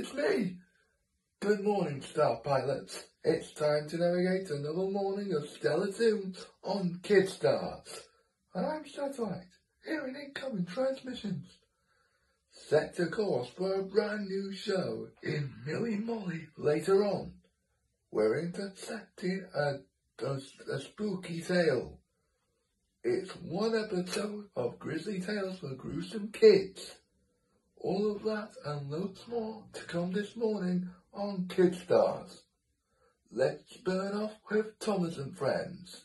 it's me. Good morning, Star Pilots. It's time to navigate another morning of stellar tunes on Kidstar. And I'm Satellite, here in incoming transmissions. Set to course for a brand new show in Millie Molly later on. We're intercepting a, a, a spooky tale. It's one episode of Grizzly Tales for Gruesome Kids. All of that and loads more to come this morning on Kidstars. Let's burn off with Thomas and Friends.